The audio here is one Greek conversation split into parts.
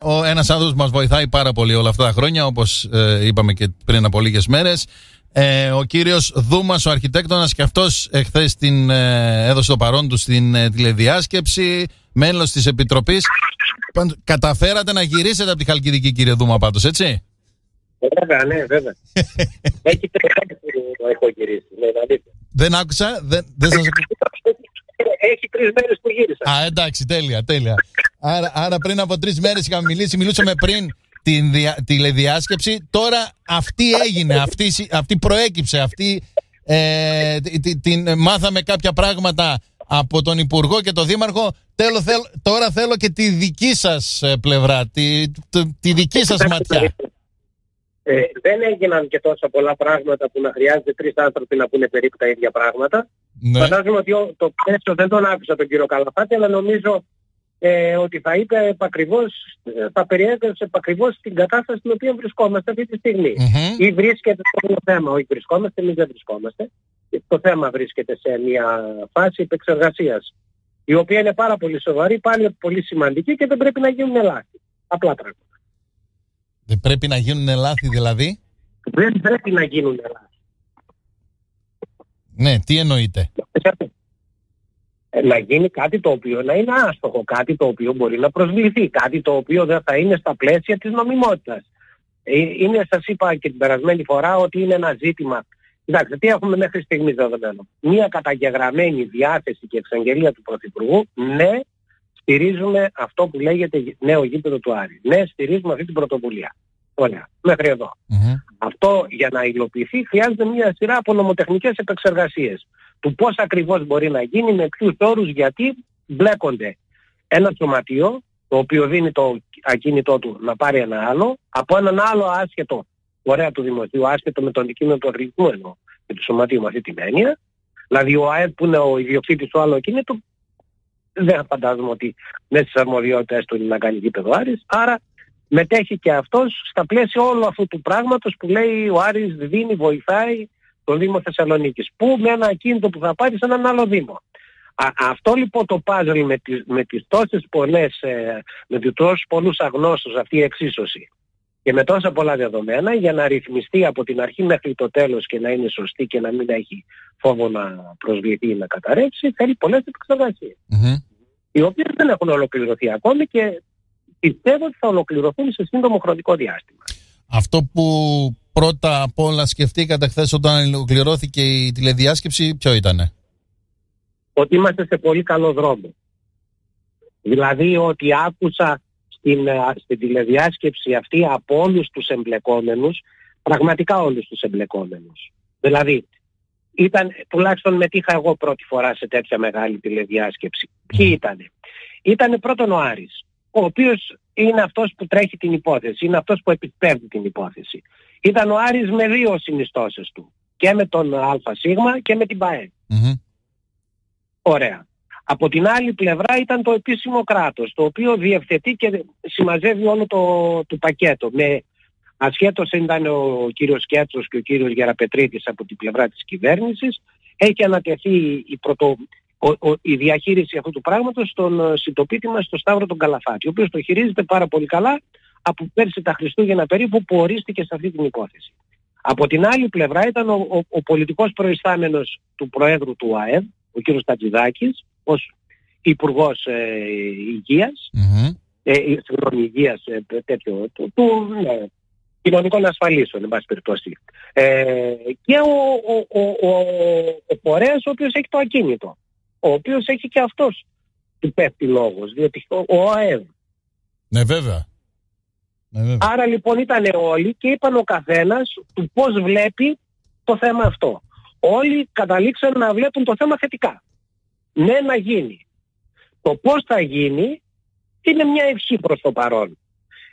Ο ένας άνθρωπος μας βοηθάει πάρα πολύ όλα αυτά τα χρόνια, όπως ε, είπαμε και πριν από λίγες μέρες. Ε, ο κύριος Δούμας, ο αρχιτέκτονας, και αυτός εχθές ε, έδωσε το παρόν του στην ε, τηλεδιάσκεψη, μέλος της Επιτροπής. Καταφέρατε να γυρίσετε από τη Χαλκιδική, κύριε Δούμα, πάντως, έτσι; Βέβαια, ναι, βέβαια. Έχει τρει που έχω γυρίσει. Ναι, δεν άκουσα, δεν, δεν σας έχει τρεις μέρες που γύρισα. Α, εντάξει, τέλεια, τέλεια. Άρα, άρα πριν από τρεις μέρες είχαμε μιλήσει, μιλούσαμε πριν την δια, τηλεδιάσκεψη. Τώρα αυτή έγινε, αυτή, αυτή προέκυψε, αυτή ε, την, μάθαμε κάποια πράγματα από τον Υπουργό και τον Δήμαρχο. Τέλο, τώρα θέλω και τη δική σας ε, πλευρά, τη, τη, δική σας ματιά. Ε, δεν έγιναν και τόσα πολλά πράγματα που να χρειάζεται τρεις άνθρωποι να πούνε περίπου τα ίδια πράγματα. Ναι. Φαντάζομαι ότι το πλαίσιο δεν τον άκουσα τον κύριο Καλαφάτη, αλλά νομίζω ε, ότι θα είπε επακριβώς, θα περιέγραψε επακριβώς την κατάσταση στην οποία βρισκόμαστε αυτή τη στιγμή. Mm-hmm. Ή βρίσκεται σε ένα θέμα, όχι βρισκόμαστε, εμείς δεν βρισκόμαστε. Το θέμα βρίσκεται σε μια φάση επεξεργασίας, η οποία είναι πάρα πολύ σοβαρή, πάλι πολύ σημαντική και δεν πρέπει να γίνουν λάθη. Απλά πράγματα. Δεν πρέπει να γίνουν λάθη δηλαδή; Δεν πρέπει να γίνουν λάθη. Ναι, τι εννοείτε; Ε, να γίνει κάτι το οποίο να είναι άστοχο, κάτι το οποίο μπορεί να προσβληθεί, κάτι το οποίο δεν θα είναι στα πλαίσια της νομιμότητας. Ε, είναι, σας είπα και την περασμένη φορά, ότι είναι ένα ζήτημα. Κοιτάξτε, τι έχουμε μέχρι στιγμής δεδομένο. Μία καταγεγραμμένη διάθεση και εξαγγελία του Πρωθυπουργού, ναι, στηρίζουμε αυτό που λέγεται νέο γήπεδο του Άρη. Ναι, στηρίζουμε αυτή την πρωτοβουλία. Ωραία, μέχρι Αυτό για να υλοποιηθεί χρειάζεται μια σειρά από νομοτεχνικές επεξεργασίες. Του πώς ακριβώς μπορεί να γίνει, με ποιους όρους, γιατί μπλέκονται ένα σωματείο το οποίο δίνει το ακίνητό του να πάρει ένα άλλο, από έναν άλλο άσχετο, ωραία του δημοσίου, άσχετο με τον αντικείμενο του αριθμού εννοώ, με το σωματείο με αυτή την έννοια. Δηλαδή ο ΑΕΠ που είναι ο ιδιοκτήτης του άλλου ακίνητου, δεν φαντάζομαι ότι μέσα στις αρμοδιότητες του είναι να κάνει γήπεδο Άρης, άρα μετέχει και αυτός στα πλαίσια όλου αυτού του πράγματος που λέει ο Άρης δίνει, βοηθάει τον Δήμο Θεσσαλονίκης. Πού με ένα ακίνητο που θα πάρει σε έναν άλλο Δήμο. αυτό λοιπόν το πάζλ με, τις, με τις τόσες πολλές, ε, με τους τόσους πολλούς αγνώστους αυτή η εξίσωση και με τόσα πολλά δεδομένα για να ρυθμιστεί από την αρχή μέχρι το τέλος και να είναι σωστή και να μην έχει φόβο να προσβληθεί ή να καταρρεύσει θέλει πολλές οι οποίες δεν έχουν ολοκληρωθεί ακόμη και πιστεύω ότι θα ολοκληρωθούν σε σύντομο χρονικό διάστημα. Αυτό που πρώτα απ' όλα σκεφτήκατε χθες όταν ολοκληρώθηκε η τηλεδιάσκεψη, ποιο ήτανε; Ότι είμαστε σε πολύ καλό δρόμο. Δηλαδή ότι άκουσα στην, ε, στην τηλεδιάσκεψη αυτή από όλους τους εμπλεκόμενους, πραγματικά όλους τους εμπλεκόμενους. Δηλαδή, ήταν, τουλάχιστον μετήχα εγώ πρώτη φορά σε τέτοια μεγάλη τηλεδιάσκεψη. Ποιοι ήτανε; Ήτανε πρώτον ο Άρης ο οποίος είναι αυτός που τρέχει την υπόθεση, είναι αυτός που επισπεύδει την υπόθεση. Ήταν ο Άρης με δύο συνιστώσεις του, και με τον ΑΣ και με την ΠΑΕ. Ωραία. Από την άλλη πλευρά ήταν το επίσημο κράτος, το οποίο διευθετεί και συμμαζεύει όλο το, το πακέτο. Με, ασχέτως ήταν ο κύριος Κέτσος και ο κύριος Γεραπετρίτης από την πλευρά της κυβέρνησης, έχει ανατεθεί η, πρωτο, ο, η διαχείριση αυτού του πράγματος στον ε, συντοπίτη μας, στον Σταύρο τον Καλαφάτη, ο οποίος το χειρίζεται πάρα πολύ καλά από πέρσι τα Χριστούγεννα περίπου που ορίστηκε σε αυτή την υπόθεση. Από την άλλη πλευρά ήταν ο, ο, ο πολιτικός προϊστάμενος του Προέδρου του ΑΕΒ, ο κ. Τατζηδάκης, ως Υπουργός ε, Υγείας, mm-hmm. ε, συγγνώμη, Υγείας ε, τέτοιο, του, του ναι, κοινωνικών ασφαλίσεων, εν πάση περιπτώσει. Ε, και ο, ο, ο, ο, ο φορέας ο οποίος έχει το ακίνητο ο οποίος έχει και αυτός του πέφτει λόγος, διότι ο ΑΕΒ. Ναι βέβαια. Ναι, βέβαια. Άρα λοιπόν ήταν όλοι και είπαν ο καθένας του πώς βλέπει το θέμα αυτό. Όλοι καταλήξαν να βλέπουν το θέμα θετικά. Ναι να γίνει. Το πώς θα γίνει είναι μια ευχή προς το παρόν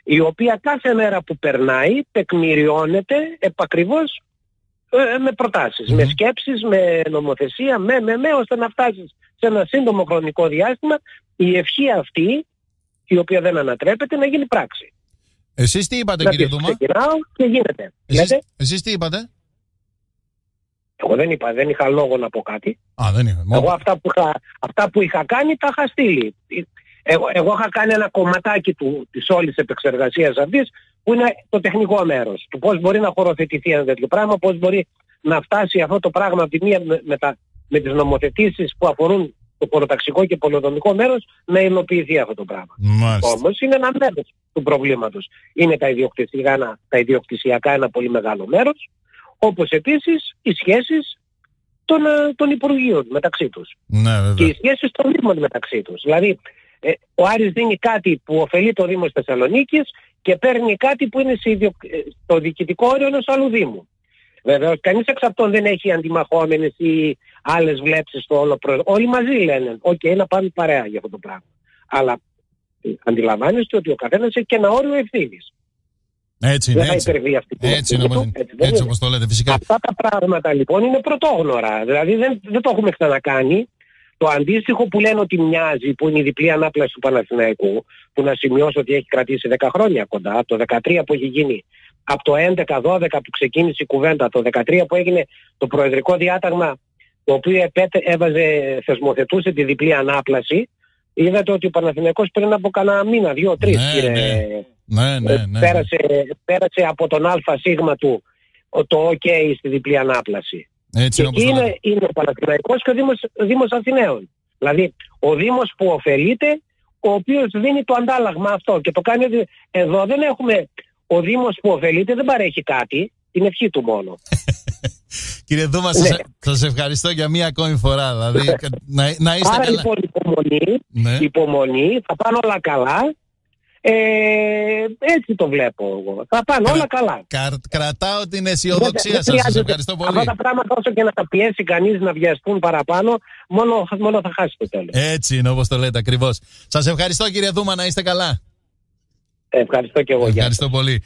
η οποία κάθε μέρα που περνάει τεκμηριώνεται επακριβώς ε, με προτάσεις, με σκέψεις, με νομοθεσία, με, με, με, ώστε να φτάσεις σε ένα σύντομο χρονικό διάστημα η ευχή αυτή, η οποία δεν ανατρέπεται, να γίνει πράξη. Εσείς τι είπατε να κύριε Δούμα; Ξεκινάω και γίνεται. Εσείς, εσείς τι είπατε; Εγώ δεν είπα, δεν είχα λόγο να πω κάτι. Α, δεν είχα. Εγώ αυτά που είχα, αυτά που είχα κάνει τα είχα στείλει. Εγώ, εγώ είχα κάνει ένα κομματάκι του, της όλης επεξεργασίας αυτής που είναι το τεχνικό μέρος. Του πώς μπορεί να χωροθετηθεί ένα τέτοιο πράγμα, πώς μπορεί να φτάσει αυτό το πράγμα από τη μία με, με, τα, με τις νομοθετήσεις που αφορούν το χωροταξικό και πολυοδομικό μέρος να υλοποιηθεί αυτό το πράγμα. Μάλιστα. Όμως είναι ένα μέρος του προβλήματος. Είναι τα ιδιοκτησιακά, ένα, τα ιδιοκτησιακά ένα πολύ μεγάλο μέρος, όπως επίσης οι σχέσεις των, ε, των Υπουργείων μεταξύ τους. Ναι, Και βέβαια. οι σχέσεις των Δήμων μεταξύ τους. Δηλαδή, ε, ο Άρης δίνει κάτι που ωφελεί το Δήμο της Θεσσαλονίκης και παίρνει κάτι που είναι σε ιδιο... ε, στο διοικητικό όριο ενός άλλου Δήμου. Βέβαια, κανείς εξ αυτών δεν έχει αντιμαχόμενες ή άλλες βλέψεις στο όλο προ... Όλοι μαζί λένε, οκ, να πάμε παρέα για αυτό το πράγμα. Αλλά ε, αντιλαμβάνεστε ότι ο καθένας έχει και ένα όριο ευθύνης. Έτσι είναι, δεν θα έτσι. υπερβεί αυτή την Έτσι είναι, ευθύνη όπως, του, έτσι δεν έτσι είναι. όπως το λέτε, φυσικά. Αυτά τα πράγματα λοιπόν είναι πρωτόγνωρα. Δηλαδή δεν, δεν το έχουμε ξανακάνει. Το αντίστοιχο που λένε ότι μοιάζει, που είναι η διπλή ανάπλαση του Παναθηναϊκού, που να σημειώσω ότι έχει κρατήσει 10 χρόνια κοντά, από το 13 που έχει γίνει, από το 11-12 που ξεκίνησε η κουβέντα, το 13 που έγινε το προεδρικό διάταγμα, το οποίο επέτε, έβαζε, θεσμοθετούσε τη διπλή ανάπλαση, είδατε ότι ο Παναθηναϊκός πριν από κανένα μήνα, δύο, τρεις, Ναι, κύριε, ναι. Ναι, ναι, ε, ναι. πέρασε, πέρασε από τον ΑΣ του ο- το OK στη διπλή ανάπλαση. Έτσι Και είναι όπως εκεί το λέτε. είναι, είναι ο Παναθηναϊκός και ο Δήμος, Δήμος Αθηναίων. Δηλαδή ο Δήμος που ωφελείται, ο οποίος δίνει το αντάλλαγμα αυτό και το κάνει ότι εδώ δεν έχουμε ο Δήμος που ωφελείται δεν παρέχει κάτι, την ευχή του μόνο. Κύριε Δούμα, Ναι. σας, σας ευχαριστώ για μία ακόμη φορά. Δηλαδή, να, να είστε Άρα καλά. λοιπόν υπομονή, Ναι. υπομονή, θα πάνε όλα καλά. Ε, έτσι το βλέπω εγώ. Θα πάνε Κρα- όλα καλά. Καρ- κρατάω την Δεν- αισιοδοξία δεν σας. Σας χρειάζεται. ευχαριστώ πολύ. Αυτά τα πράγματα όσο και να τα πιέσει κανείς να βιαστούν παραπάνω, μόνο, μόνο θα χάσει το τέλος. Έτσι είναι όπως το λέτε ακριβώς. Σας ευχαριστώ κύριε Δούμα, να είστε καλά. Ευχαριστώ και εγώ. Γεια σας. Ευχαριστώ πολύ.